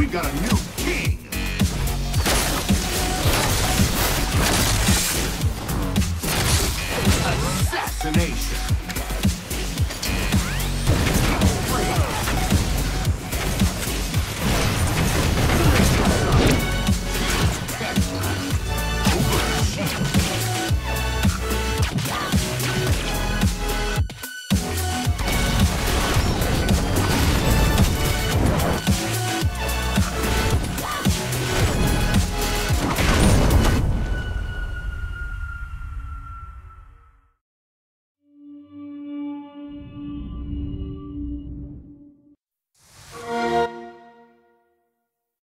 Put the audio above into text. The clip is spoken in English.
We got a new king! Assassination!